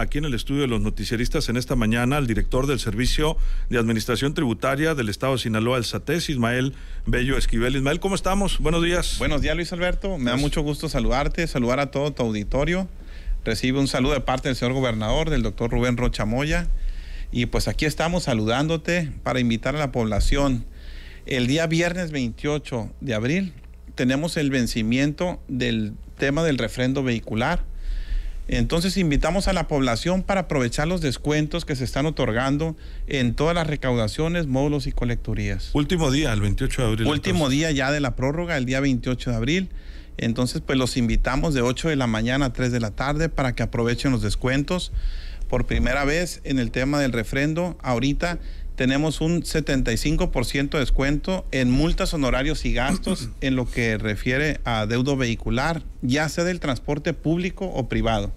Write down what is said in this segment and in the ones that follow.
Aquí en el estudio de los noticieristas en esta mañana al director del Servicio de Administración Tributaria del Estado de Sinaloa, el SATES, Ismael Bello Esquivel. Ismael, ¿cómo estamos? Buenos días. Buenos días, Luis Alberto. Me da mucho gusto saludarte, saludar a todo tu auditorio. Recibe un saludo de parte del señor gobernador, del doctor Rubén Rocha Moya. Y pues aquí estamos saludándote para invitar a la población. El día viernes 28 de abril tenemos el vencimiento del tema del refrendo vehicular entonces invitamos a la población para aprovechar los descuentos que se están otorgando en todas las recaudaciones, módulos y colecturías. Último día, el 28 de abril. Último día ya de la prórroga, el día 28 de abril. Entonces, pues los invitamos de 8 de la mañana a 3 de la tarde para que aprovechen los descuentos. Por primera vez en el tema del refrendo, ahorita tenemos un 75% de descuento en multas, honorarios y gastos en lo que refiere a deudo vehicular, ya sea del transporte público o privado.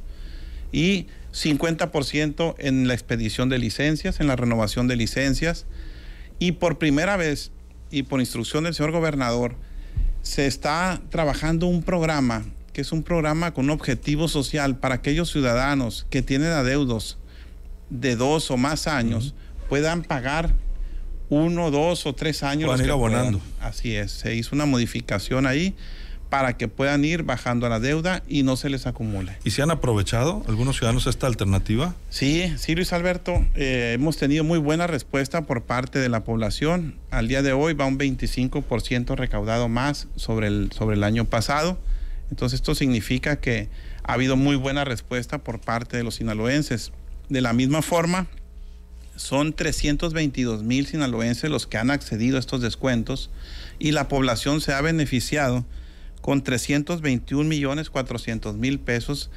Y 50% en la expedición de licencias, en la renovación de licencias. Y por primera vez, y por instrucción del señor gobernador, se está trabajando un programa que es un programa con un objetivo social para aquellos ciudadanos que tienen adeudos de dos o más años puedan pagar uno, dos o tres años. Puedan ir abonando. Así es, se hizo una modificación ahí para que puedan ir bajando la deuda y no se les acumule. ¿Y se han aprovechado algunos ciudadanos esta alternativa? Sí, sí, Luis Alberto, eh, hemos tenido muy buena respuesta por parte de la población. Al día de hoy va un 25% recaudado más sobre el, sobre el año pasado. Entonces esto significa que ha habido muy buena respuesta por parte de los sinaloenses. De la misma forma, son 322 mil sinaloenses los que han accedido a estos descuentos y la población se ha beneficiado con 321 millones 400 mil pesos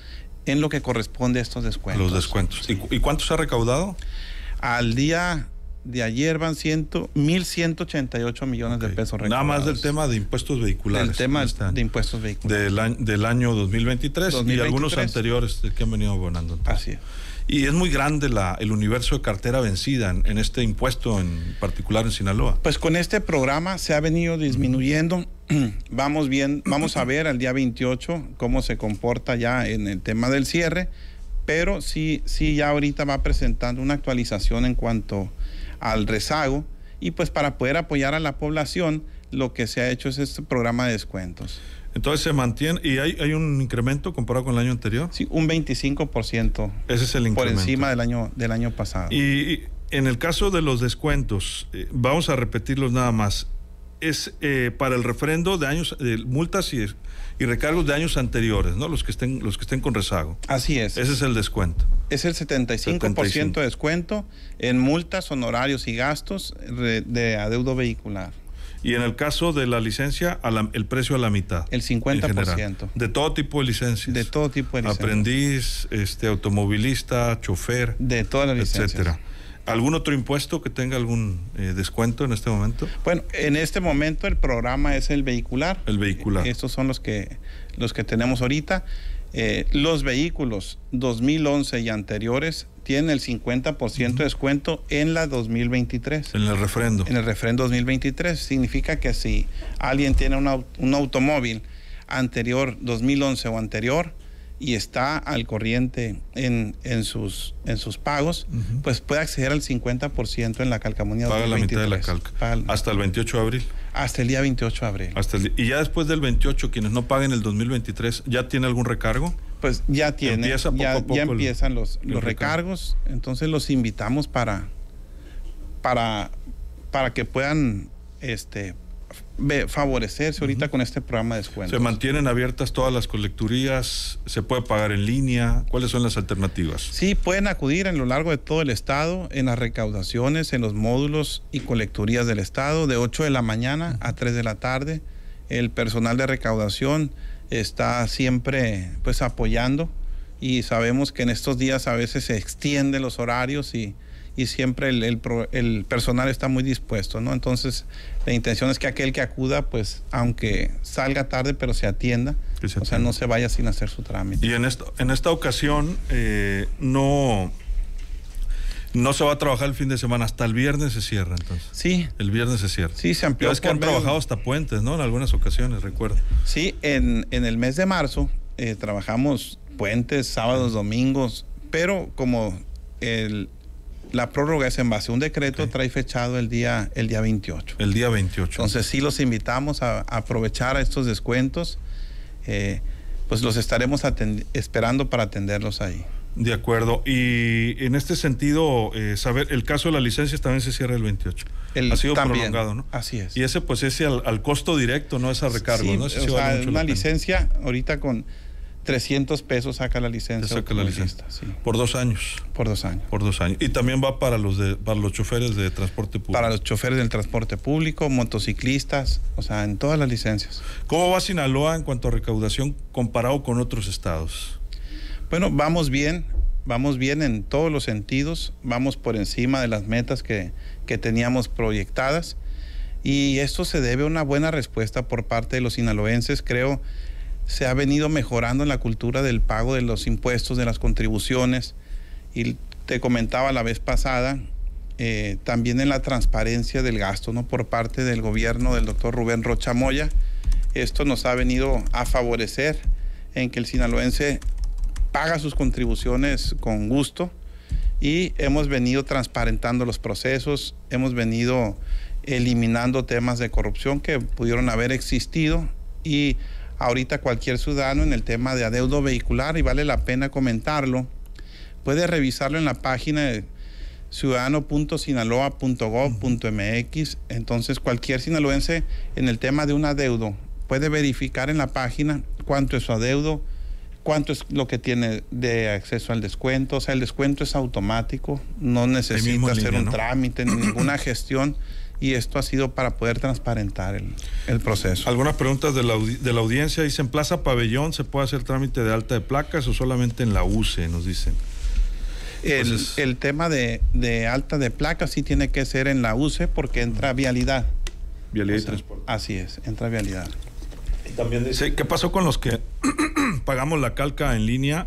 en lo que corresponde a estos descuentos. Los descuentos. ¿Y, y cuánto se ha recaudado? Al día de ayer van ciento, 1.188 millones de pesos recaudados. Nada más del tema de impuestos vehiculares. El tema de impuestos vehiculares. Del año, del año 2023, y algunos anteriores que han venido abonando. Así es. Y es muy grande la, el universo de cartera vencida en, este impuesto, en particular en Sinaloa. Pues con este programa se ha venido disminuyendo. Vamos bien, vamos a ver al día 28 cómo se comporta ya en el tema del cierre, pero sí, sí ya ahorita va presentando una actualización en cuanto al rezago y pues para poder apoyar a la población lo que se ha hecho es este programa de descuentos. Entonces se mantiene y hay, hay un incremento comparado con el año anterior. Sí, un 25%. Ese es el incremento. Por encima del año, del año pasado. Y, en el caso de los descuentos, eh, vamos a repetirlos nada más. Es eh, para el refrendo de años, de multas y, y, recargos de años anteriores, ¿no? Los que estén, los que estén con rezago. Así es. Ese es el descuento. Es el 75%, de descuento en multas, honorarios y gastos de adeudo vehicular. Y en el caso de la licencia, el precio a la mitad. El 50%. De todo tipo de licencias. De todo tipo de licencias. Aprendiz, este, automovilista, chofer. De todas las licencias. Etcétera. ¿Algún otro impuesto que tenga algún eh, descuento en este momento? Bueno, en este momento el programa es el vehicular. El vehicular. Estos son los que, los que tenemos ahorita. Eh, los vehículos 2011 y anteriores tienen el 50% de descuento en la 2023. En el refrendo. En el refrendo 2023. Significa que si alguien tiene un automóvil anterior, 2011 o anterior, y está al corriente en, en, sus, en sus pagos, pues puede acceder al 50% en la calcamonía Paga la mitad de la calca. Hasta el 28 de abril. Hasta el día 28 de abril. Hasta y ya después del 28, quienes no paguen el 2023, ¿ya tiene algún recargo? Pues ya tiene, ya, empiezan los, los recargos, entonces los invitamos para, para, para que puedan este, favorecerse ahorita con este programa de descuento. ¿Se mantienen abiertas todas las colecturías? ¿Se puede pagar en línea? ¿Cuáles son las alternativas? Sí, pueden acudir a lo largo de todo el estado, en las recaudaciones, en los módulos y colecturías del estado, de 8 de la mañana a 3 de la tarde. El personal de recaudación está siempre pues apoyando y sabemos que en estos días a veces se extienden los horarios y, y siempre el, el, personal está muy dispuesto, ¿no? Entonces la intención es que aquel que acuda pues aunque salga tarde pero se atienda, o sea no se vaya sin hacer su trámite. Y en esta, en esta ocasión eh, no no se va a trabajar el fin de semana, hasta el viernes se cierra entonces. Sí. El viernes se cierra. Sí, se amplió. es que han trabajado hasta puentes, ¿no? En algunas ocasiones, recuerdo. Sí, en, en el mes de marzo eh, trabajamos puentes, sábados, domingos, pero como el, la prórroga es en base a un decreto, trae fechado el día, el día 28. El día 28. Entonces sí los invitamos a, a aprovechar estos descuentos. Eh, pues los estaremos esperando para atenderlos ahí. De acuerdo. Y en este sentido, eh, saber, el caso de las licencias también se cierra el 28. El, ha sido prolongado, ¿no? Así es. Y ese, pues, ese al, costo directo, no es a recargo, ¿no? o sea, una licencia ahorita con 300 pesos saca la licencia. Saca la licencia. Por dos años. Por dos años. Por dos años. Y también va para los de, para los choferes de transporte público. Para los choferes del transporte público, motociclistas, o sea, en todas las licencias. ¿Cómo va Sinaloa en cuanto a recaudación comparado con otros estados? Bueno, vamos bien, vamos bien en todos los sentidos, vamos por encima de las metas que, teníamos proyectadas y esto se debe a una buena respuesta por parte de los sinaloenses. Creo se ha venido mejorando en la cultura del pago de los impuestos, de las contribuciones y te comentaba la vez pasada, eh, también en la transparencia del gasto, ¿no? Por parte del gobierno del doctor Rubén Rochamoya. Esto nos ha venido a favorecer en que el sinaloense paga sus contribuciones con gusto y hemos venido transparentando los procesos, hemos venido eliminando temas de corrupción que pudieron haber existido y ahorita cualquier ciudadano en el tema de adeudo vehicular y vale la pena comentarlo, puede revisarlo en la página de ciudadano.sinaloa.gov.mx. Entonces cualquier sinaloense en el tema de un adeudo puede verificar en la página cuánto es su adeudo, cuánto es lo que tiene de acceso al descuento. O sea, el descuento es automático, no necesita hacer un trámite, ninguna gestión. Y esto ha sido para poder transparentar el, proceso. Algunas preguntas de la, de la audiencia. Dicen, ¿Plaza Pabellón se puede hacer trámite de alta de placas o solamente en la UCE? Nos dicen. El, el, tema de, de, alta de placas sí tiene que ser en la UCE porque entra vialidad. Vialidad y transporte. Así es, entra vialidad. Y también dice, ¿qué pasó con los que pagamos la calca en línea?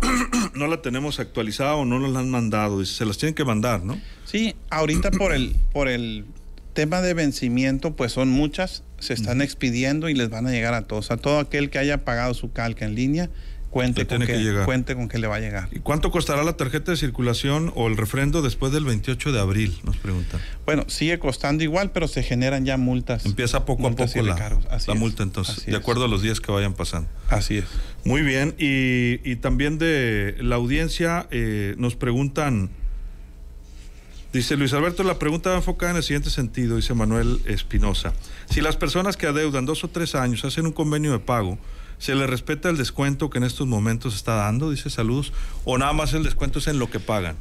no la tenemos actualizada o no nos la han mandado. Se las tienen que mandar, ¿no? Sí, ahorita por el, por el tema de vencimiento, pues son muchas, se están expidiendo y les van a llegar a todos. A todo aquel que haya pagado su calca en línea, cuente, con que, cuente con que le va a llegar. ¿Y cuánto costará la tarjeta de circulación o el refrendo después del 28 de abril? Nos preguntan. Bueno, sigue costando igual, pero se generan ya multas. Empieza poco a poco la, la multa entonces, de acuerdo a los días que vayan pasando. Así es. Muy bien, y, también de la audiencia eh, nos preguntan, dice Luis Alberto, la pregunta va enfocada en el siguiente sentido, dice Manuel Espinosa. Si las personas que adeudan dos o tres años hacen un convenio de pago, ¿Se le respeta el descuento que en estos momentos está dando? Dice saludos. ¿O nada más el descuento es en lo que pagan?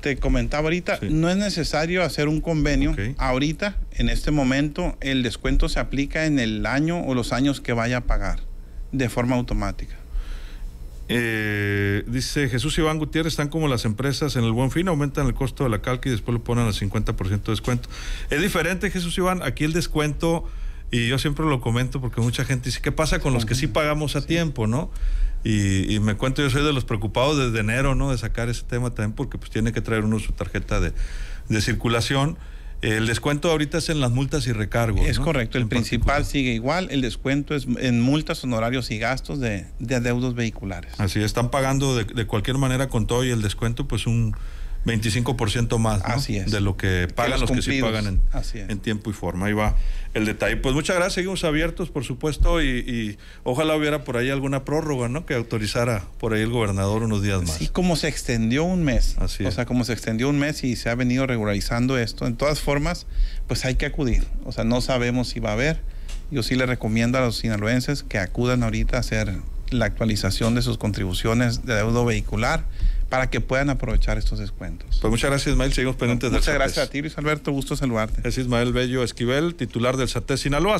Te comentaba ahorita, no es necesario hacer un convenio. Ahorita, en este momento, el descuento se aplica en el año o los años que vaya a pagar, de forma automática. Eh, dice Jesús Iván Gutiérrez, están como las empresas en el buen fin, aumentan el costo de la calca y después lo ponen al 50% de descuento. Es diferente, Jesús Iván, aquí el descuento y yo siempre lo comento porque mucha gente dice, ¿qué pasa con los que sí pagamos a tiempo, no? Y, me cuento, yo soy de los preocupados desde enero, ¿no? De sacar ese tema también porque pues tiene que traer uno su tarjeta de, circulación. El descuento ahorita es en las multas y recargos. Es correcto, el principal sigue igual, el descuento es en multas, honorarios y gastos de, de adeudos vehiculares. Así están pagando de, de, cualquier manera con todo y el descuento, pues un 25% más de lo que pagan los, que sí pagan en, tiempo y forma. Ahí va el detalle. Pues muchas gracias, seguimos abiertos, por supuesto, y, ojalá hubiera por ahí alguna prórroga, ¿no? Que autorizara por ahí el gobernador unos días más. Sí, como se extendió un mes. Así O sea, como se extendió un mes y se ha venido regularizando esto. En todas formas, pues hay que acudir. O sea, no sabemos si va a haber. Yo sí le recomiendo a los sinaloenses que acudan ahorita a hacer la actualización de sus contribuciones de deuda vehicular para que puedan aprovechar estos descuentos. Pues muchas gracias, Ismael. Seguimos pendientes Muchas gracias a ti, Luis Alberto. Gusto saludarte. Es Ismael Bello Esquivel, titular del SATE Sinaloa.